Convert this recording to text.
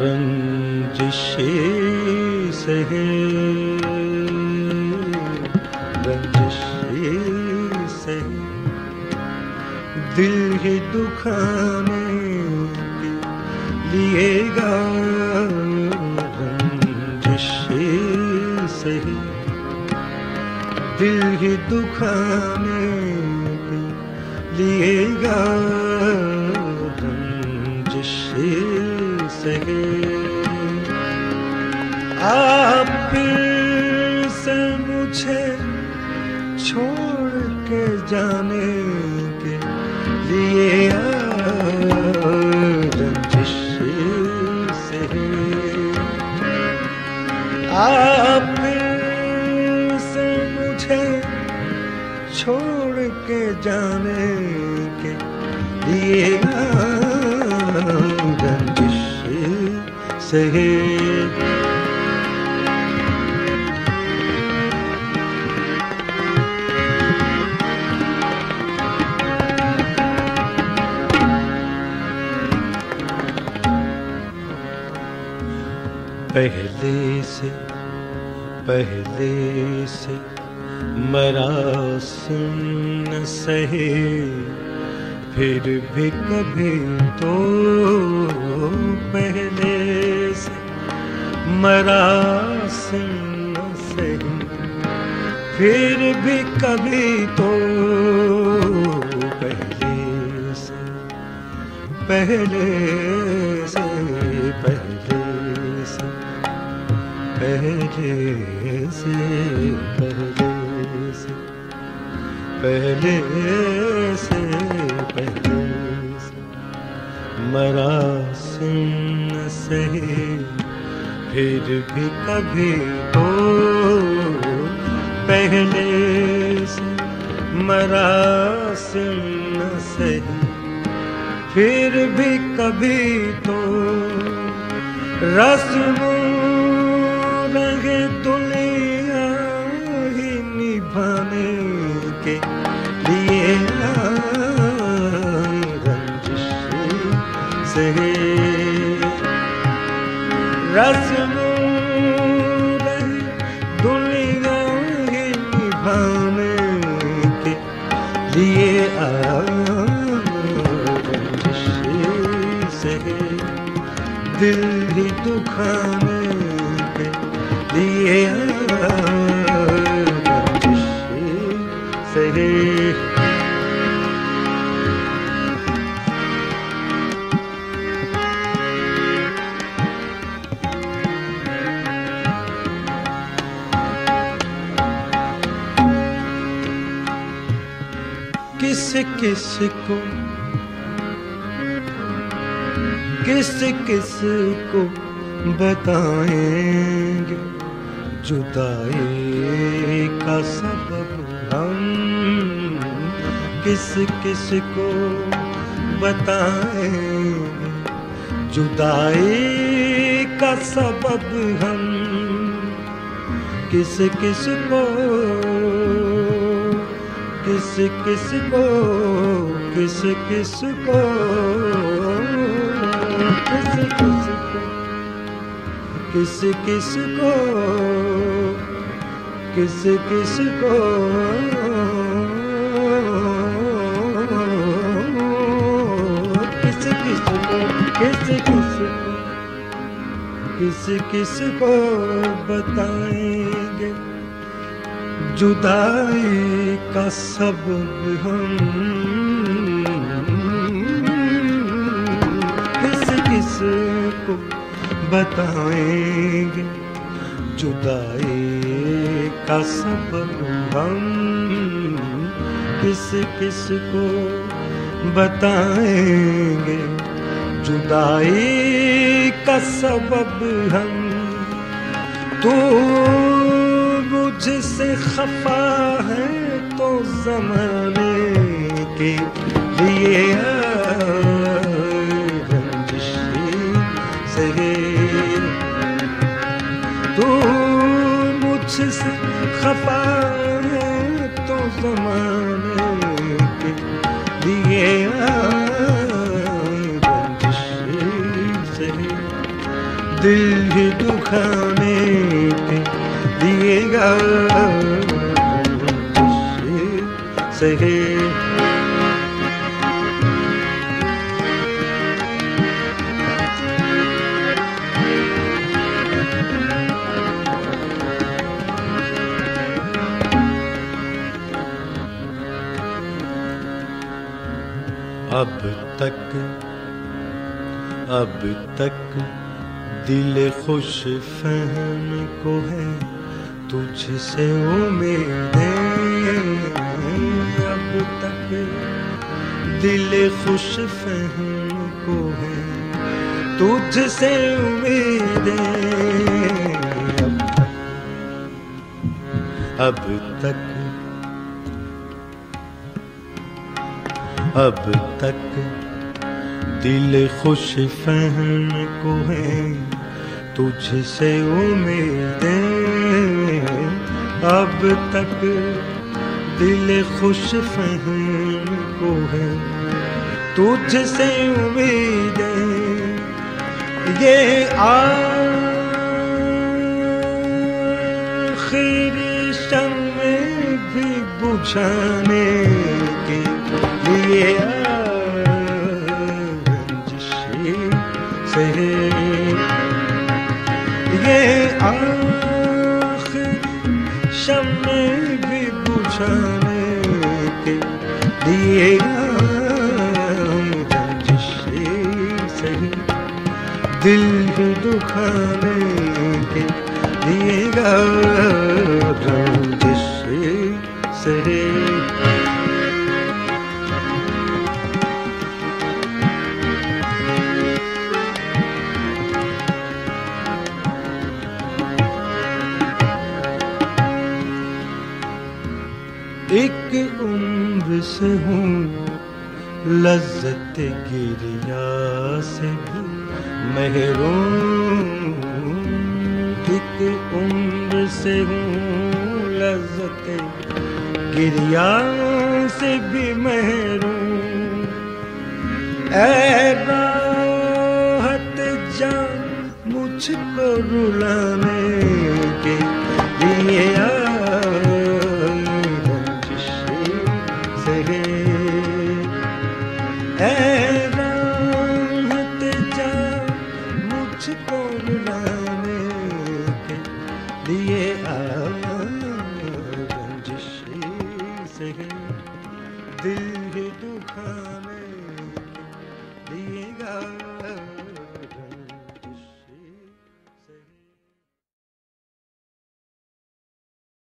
रञ्जिषे सहे दिल ही दुखाने लिएगा सहे दिल ही दुखाने लिएगा रंजिशे सहे आप फिर से मुझे छोड़ के जाने रंजिश आप छोड़ के जाने के लिए से पहले से पहले से मरासिम सहे, फिर भी कभी तो पहले से मरासिम सहे, फिर भी कभी तो पहले से पहले से, पहले पहले से पहले से पहले से पहले से मरासिम से फिर भी कभी तो पहले से। मरासिम से फिर भी कभी तो रस्मों रंगे दुनिया ही निभाने के लिए रंजिश से रस्मों दुनिया ही निभाने के लिए रंजिश से दिल ही दुखाने से। किस किस को किस किस को बताएँगे? जुदाई का सबब हम किस किस को बताएँगे जुदाई का सबब हम किस किस को, किस किस को, किस किस को किस किस को, किस किस को। किस किस को, किस किस को, किस किस को बताएँगे। जुदाई का सब हम। किस किस को बताएँगे, जुदाई का सबब हम किस किस को बताएँगे। जुदाई का सबब हम, तू मुझसे खफा है तो जमाने के लिए सहे दिल ही। दुखाने के दिएगा सहे अब तक दिल खुश फहम को है, तुझसे उम्मीदें अब तक। दिल खुश फहम को है, तुझसे उम्मीदें अब तक। अब तक। दिल खुश फहम को है, तुझसे उम्मीदें। अब तक दिल खुश फहम को है, तुझसे उम्मीदें। ये आखिरी शम्मे भी बुझाने के लिए दिल दुखाने के दिएगा रंजिश एक उम्र से हूँ लज्जत गिरिया से भी महरूम एक उम्र से हूँ लज्जत गिरिया से भी महरूम। ऐ राहत जा मुझको रुलाने के लिए राहत